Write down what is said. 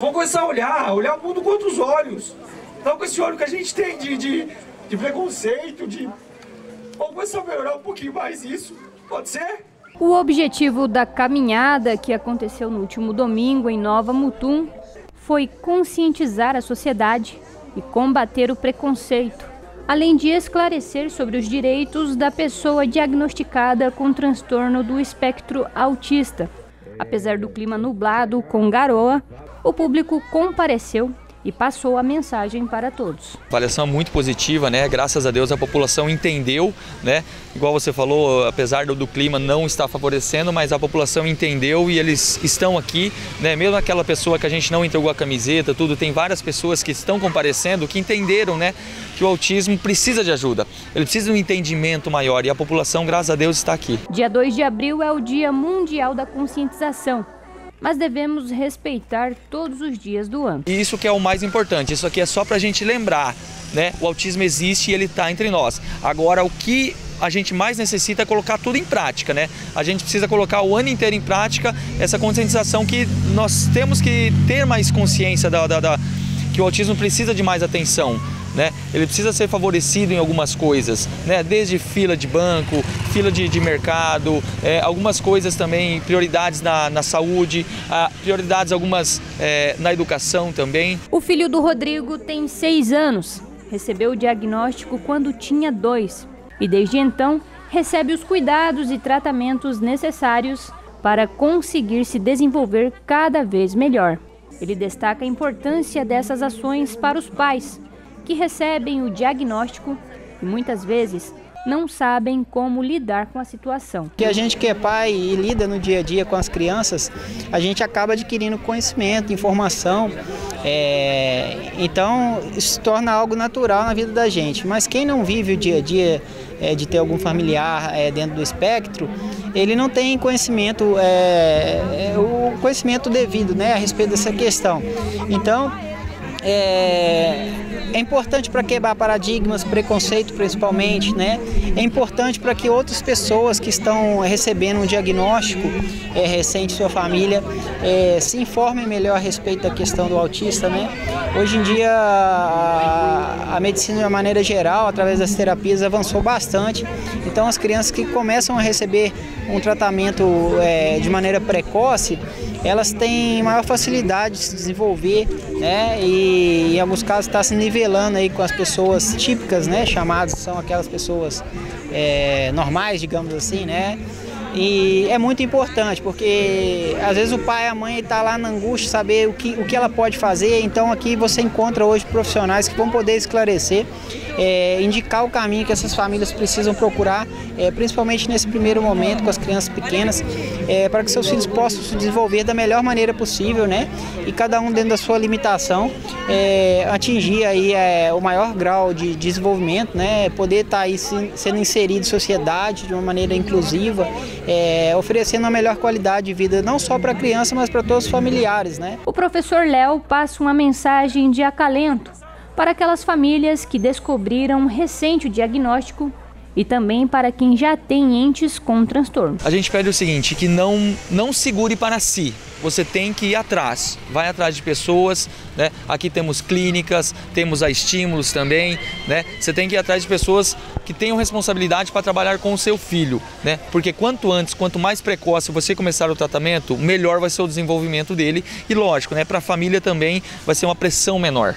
Vamos começar a olhar, olhar o mundo com outros olhos. Não com esse olho que a gente tem de, de, de preconceito, de... Vamos começar a melhorar um pouquinho mais isso. Pode ser? O objetivo da caminhada que aconteceu no último domingo em Nova Mutum foi conscientizar a sociedade e combater o preconceito, além de esclarecer sobre os direitos da pessoa diagnosticada com transtorno do espectro autista. Apesar do clima nublado com garoa, o público compareceu e passou a mensagem para todos. Avaliação muito positiva, né? Graças a Deus a população entendeu, né? Igual você falou, apesar do, do, clima não estar favorecendo, mas a população entendeu e eles estão aqui, né? Mesmo aquela pessoa que a gente não entregou a camiseta, tudo, tem várias pessoas que estão comparecendo que entenderam, né? Que o autismo precisa de ajuda, ele precisa de um entendimento maior e a população, graças a Deus, está aqui. Dia 2 de abril é o Dia Mundial da Conscientização mas devemos respeitar todos os dias do ano. E isso que é o mais importante, isso aqui é só para a gente lembrar, né? O autismo existe e ele está entre nós. Agora, o que a gente mais necessita é colocar tudo em prática, né? A gente precisa colocar o ano inteiro em prática essa conscientização que nós temos que ter mais consciência da, da, da que o autismo precisa de mais atenção né? Ele precisa ser favorecido em algumas coisas, né? Desde fila de banco, fila de, de mercado, é, algumas coisas também, prioridades na, na saúde, ah, prioridades algumas é, na educação também. O filho do Rodrigo tem seis anos, recebeu o diagnóstico quando tinha dois e desde então recebe os cuidados e tratamentos necessários para conseguir se desenvolver cada vez melhor. Ele destaca a importância dessas ações para os pais, que recebem o diagnóstico e muitas vezes não sabem como lidar com a situação. Que a gente que é pai e lida no dia a dia com as crianças, a gente acaba adquirindo conhecimento, informação, é... então isso se torna algo natural na vida da gente. Mas quem não vive o dia a dia é, de ter algum familiar é, dentro do espectro, ele não tem conhecimento, é, é o conhecimento devido, né, a respeito dessa questão. Então é, importante para quebrar paradigmas, preconceito principalmente, né? É importante para que outras pessoas que estão recebendo um diagnóstico é, recente sua família é, se informem melhor a respeito da questão do autista, né? Hoje em dia a, a medicina de uma maneira geral, através das terapias, avançou bastante. Então as crianças que começam a receber um tratamento é, de maneira precoce, elas têm maior facilidade de se desenvolver, né? E em alguns casos está se nivelando aí com as pessoas típicas, né? Chamadas são aquelas pessoas é, normais, digamos assim, né? E é muito importante, porque às vezes o pai e a mãe está lá na angústia saber o que, o que ela pode fazer, então aqui você encontra hoje profissionais que vão poder esclarecer, é, indicar o caminho que essas famílias precisam procurar, é, principalmente nesse primeiro momento com as crianças pequenas, é, para que seus filhos possam se desenvolver da melhor maneira possível, né? E cada um dentro da sua limitação é, atingir aí é, o maior grau de desenvolvimento, né? Poder estar tá aí sendo inserido em sociedade de uma maneira inclusiva é, oferecendo a melhor qualidade de vida, não só para a criança, mas para todos os familiares. Né? O professor Léo passa uma mensagem de acalento para aquelas famílias que descobriram recente o diagnóstico e também para quem já tem entes com transtorno. A gente pede o seguinte, que não, não segure para si, você tem que ir atrás, vai atrás de pessoas, né? Aqui temos clínicas, temos a estímulos também, né? Você tem que ir atrás de pessoas que tenham responsabilidade para trabalhar com o seu filho, né? Porque quanto antes, quanto mais precoce você começar o tratamento, melhor vai ser o desenvolvimento dele e lógico, né? Para a família também vai ser uma pressão menor.